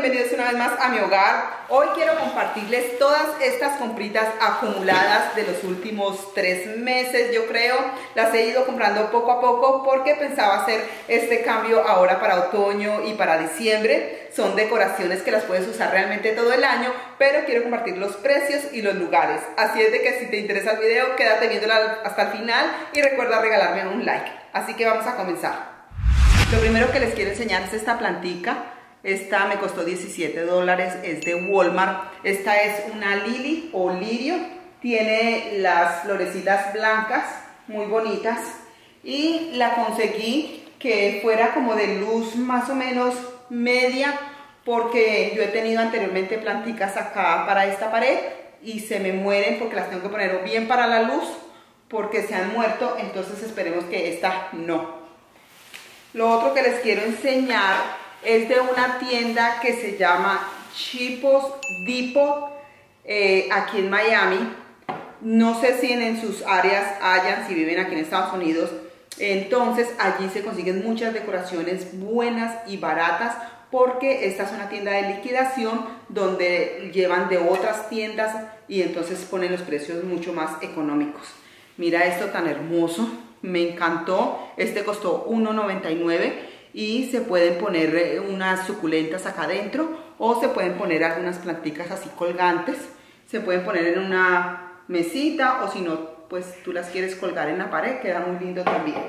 Bienvenidos una vez más a mi hogar. Hoy quiero compartirles todas estas compritas acumuladas de los últimos tres meses, yo creo. Las he ido comprando poco a poco porque pensaba hacer este cambio ahora para otoño y para diciembre. Son decoraciones que las puedes usar realmente todo el año, pero quiero compartir los precios y los lugares. Así es de que si te interesa el video, quédate viéndola hasta el final y recuerda regalarme un like. Así que vamos a comenzar. Lo primero que les quiero enseñar es esta plantica esta me costó 17 dólares, es de Walmart. Esta es una lily o lirio. Tiene las florecitas blancas, muy bonitas. Y la conseguí que fuera como de luz más o menos media, porque yo he tenido anteriormente planticas acá para esta pared y se me mueren porque las tengo que poner bien para la luz porque se han muerto, entonces esperemos que esta no. Lo otro que les quiero enseñar es de una tienda que se llama Chipos Depot eh, aquí en Miami. No sé si en, sus áreas hayan, si viven aquí en Estados Unidos. Entonces allí se consiguen muchas decoraciones buenas y baratas porque esta es una tienda de liquidación donde llevan de otras tiendas y entonces ponen los precios mucho más económicos. Mira esto tan hermoso, me encantó. Este costó $1.99 y se pueden poner eh, unas suculentas acá adentro o se pueden poner algunas plantitas así colgantes. Se pueden poner en una mesita o si no, pues tú las quieres colgar en la pared, queda muy lindo también.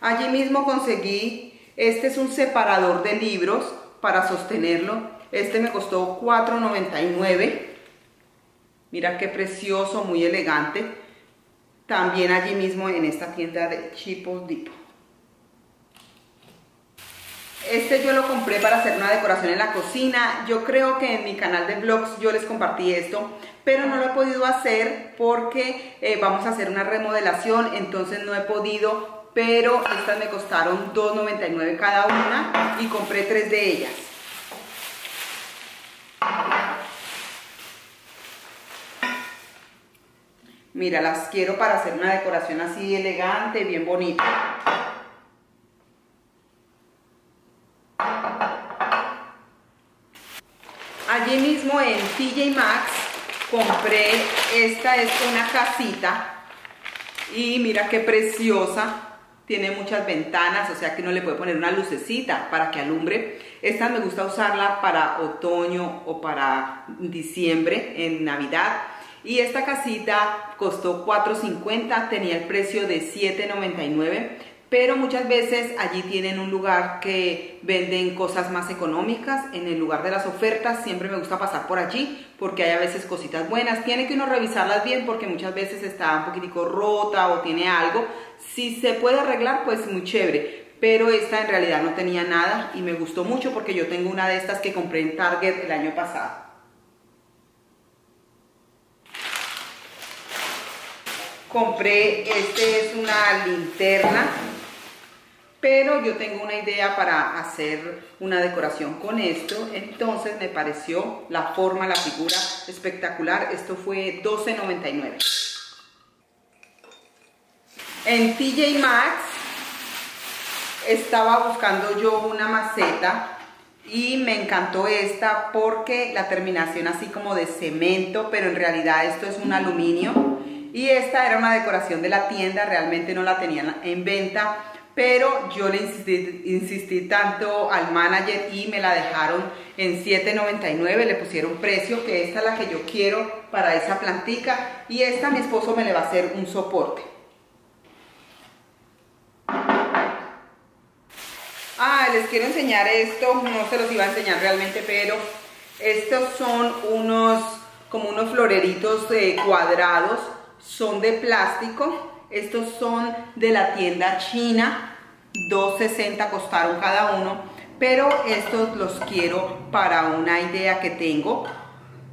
Allí mismo conseguí, este es un separador de libros para sostenerlo. Este me costó $4.99. Mira qué precioso, muy elegante también allí mismo en esta tienda de Chipos Depot. Este yo lo compré para hacer una decoración en la cocina. Yo creo que en mi canal de vlogs yo les compartí esto, pero no lo he podido hacer porque eh, vamos a hacer una remodelación, entonces no he podido, pero estas me costaron $2.99 cada una y compré tres de ellas. Mira, las quiero para hacer una decoración así elegante, bien bonita. Allí mismo en TJ Maxx compré, esta es una casita y mira qué preciosa, tiene muchas ventanas, o sea que uno le puede poner una lucecita para que alumbre. Esta me gusta usarla para otoño o para diciembre, en Navidad y esta casita costó $4.50, tenía el precio de $7.99, pero muchas veces allí tienen un lugar que venden cosas más económicas. En el lugar de las ofertas siempre me gusta pasar por allí porque hay a veces cositas buenas. Tiene que uno revisarlas bien porque muchas veces está un poquitico rota o tiene algo. Si se puede arreglar, pues muy chévere. Pero esta en realidad no tenía nada y me gustó mucho porque yo tengo una de estas que compré en Target el año pasado. Compré, este es una linterna, pero yo tengo una idea para hacer una decoración con esto, entonces me pareció la forma, la figura espectacular, esto fue $12.99. En TJ Maxx estaba buscando yo una maceta y me encantó esta porque la terminación así como de cemento, pero en realidad esto es un aluminio y esta era una decoración de la tienda, realmente no la tenían en venta, pero yo le insistí, tanto al manager y me la dejaron en $7.99, le pusieron precio, que esta es la que yo quiero para esa plantica y esta mi esposo me le va a hacer un soporte. Ah, les quiero enseñar esto, no se los iba a enseñar realmente, pero estos son unos, como unos floreritos eh, cuadrados son de plástico. Estos son de la tienda china, 2.60 costaron cada uno, pero estos los quiero para una idea que tengo.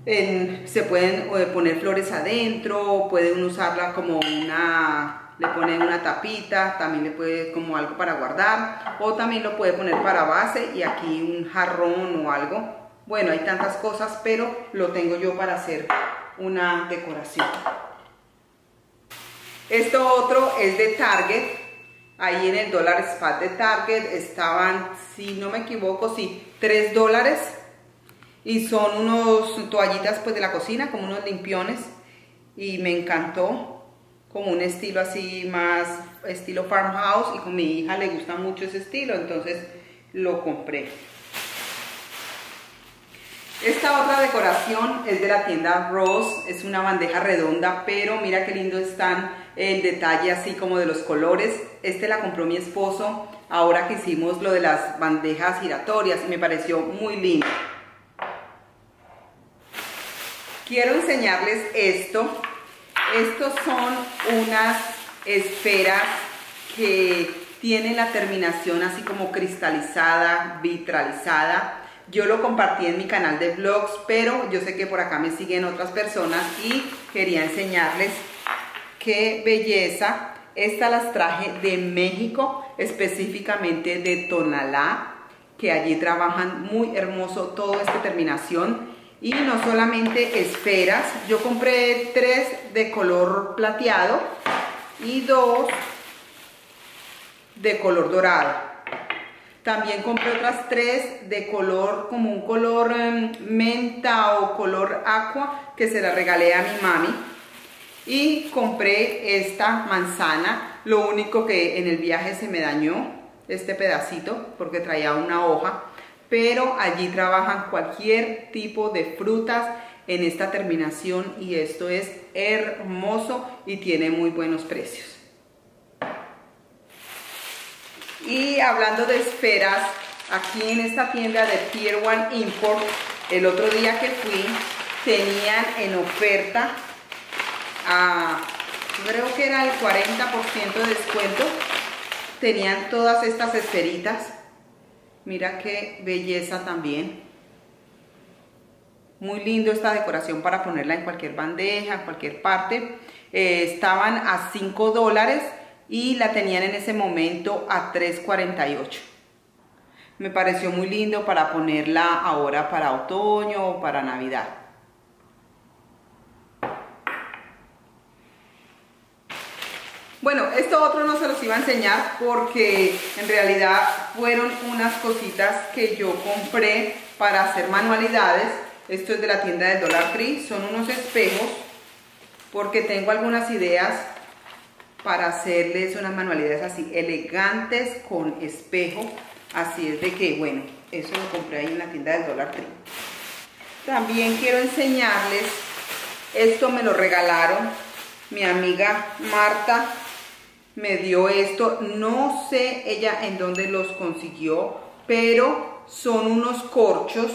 se pueden eh, poner flores adentro, pueden usarla como una, le ponen una tapita, también le puede como algo para guardar, o también lo puede poner para base y aquí un jarrón o algo. Bueno, hay tantas cosas, pero lo tengo yo para hacer una decoración. Esto otro es de Target. ahí en el dólar spot de Target estaban, si no me equivoco, sí, 3 dólares. Y son unos toallitas pues de la cocina, como unos limpiones. Y me encantó. Como un estilo así más estilo farmhouse. Y con mi hija le gusta mucho ese estilo entonces lo compré. Esta otra decoración es de la tienda Rose, es una bandeja redonda, pero mira qué lindo están el detalle así como de los colores. Este la compró mi esposo ahora que hicimos lo de las bandejas giratorias y me pareció muy lindo. Quiero enseñarles esto. Estos son unas esferas que tienen la terminación así como cristalizada, vitralizada yo lo compartí en mi canal de vlogs, pero yo sé que por acá me siguen otras personas y quería enseñarles qué belleza. Estas las traje de México, específicamente de Tonalá, que allí trabajan muy hermoso toda esta terminación. Y no solamente esferas, yo compré tres de color plateado y dos de color dorado. También compré otras tres de color, como un color em, menta o color aqua, que se la regalé a mi mami. Y compré esta manzana, lo único que en el viaje se me dañó, este pedacito, porque traía una hoja. Pero allí trabajan cualquier tipo de frutas en esta terminación y esto es hermoso y tiene muy buenos precios. Y hablando de esferas, aquí en esta tienda de Pier One Import, el otro día que fui, tenían en oferta, a, creo que era el 40% de descuento, tenían todas estas esferitas. Mira qué belleza también. Muy lindo esta decoración para ponerla en cualquier bandeja, en cualquier parte. Eh, estaban a 5 dólares y la tenían en ese momento a 3.48 me pareció muy lindo para ponerla ahora para otoño o para navidad bueno esto otro no se los iba a enseñar porque en realidad fueron unas cositas que yo compré para hacer manualidades esto es de la tienda del Dollar Tree son unos espejos porque tengo algunas ideas para hacerles unas manualidades así elegantes con espejo. Así es de que, bueno, eso lo compré ahí en la tienda del Dollar Tree. También quiero enseñarles, esto me lo regalaron, mi amiga Marta me dio esto, no sé ella en dónde los consiguió, pero son unos corchos,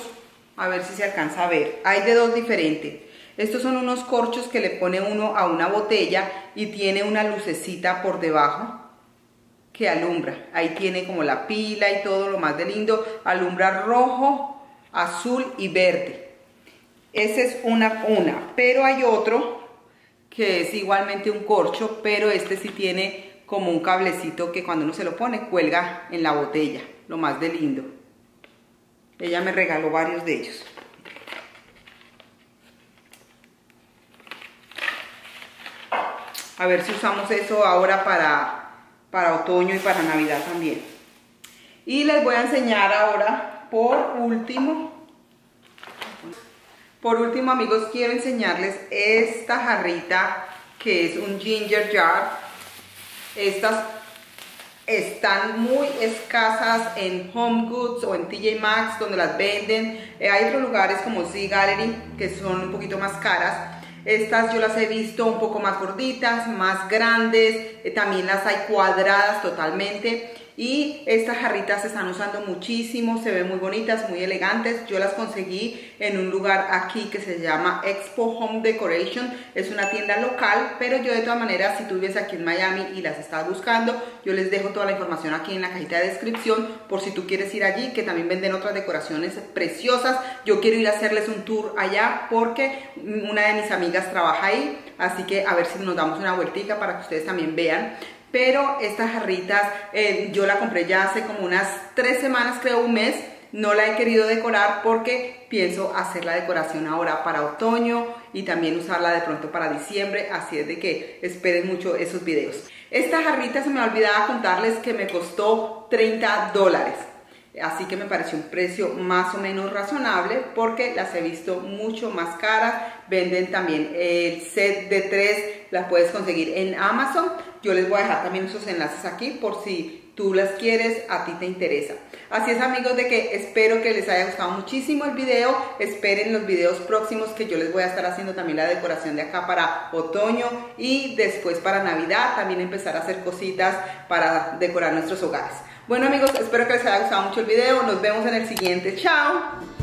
a ver si se alcanza a ver, hay de dos diferentes, estos son unos corchos que le pone uno a una botella y tiene una lucecita por debajo que alumbra. Ahí tiene como la pila y todo lo más de lindo. Alumbra rojo, azul y verde. Ese es una, una. Pero hay otro que es igualmente un corcho, pero este sí tiene como un cablecito que cuando uno se lo pone cuelga en la botella. Lo más de lindo. Ella me regaló varios de ellos. A ver si usamos eso ahora para, para otoño y para Navidad también. Y les voy a enseñar ahora, por último, por último amigos, quiero enseñarles esta jarrita que es un ginger jar. Estas están muy escasas en Home Goods o en TJ Maxx donde las venden. Eh, hay otros lugares como Sea Gallery que son un poquito más caras. Estas yo las he visto un poco más gorditas, más grandes, eh, también las hay cuadradas totalmente y estas jarritas se están usando muchísimo, se ven muy bonitas, muy elegantes. Yo las conseguí en un lugar aquí que se llama Expo Home Decoration. Es una tienda local, pero yo de todas maneras, si tú vives aquí en Miami y las estás buscando, yo les dejo toda la información aquí en la cajita de descripción por si tú quieres ir allí, que también venden otras decoraciones preciosas. Yo quiero ir a hacerles un tour allá porque una de mis amigas trabaja ahí, así que a ver si nos damos una vueltica para que ustedes también vean pero estas jarritas eh, yo la compré ya hace como unas tres semanas, creo un mes. No la he querido decorar porque pienso hacer la decoración ahora para otoño y también usarla de pronto para diciembre, así es de que esperen mucho esos videos. Esta jarrita se me olvidaba contarles que me costó 30 dólares. Así que me pareció un precio más o menos razonable porque las he visto mucho más caras. Venden también el set de tres, las puedes conseguir en Amazon. Yo les voy a dejar también esos enlaces aquí por si tú las quieres, a ti te interesa. Así es amigos de que espero que les haya gustado muchísimo el video. Esperen los videos próximos que yo les voy a estar haciendo también la decoración de acá para otoño y después para Navidad. También empezar a hacer cositas para decorar nuestros hogares. Bueno amigos, espero que les haya gustado mucho el video. Nos vemos en el siguiente. Chao.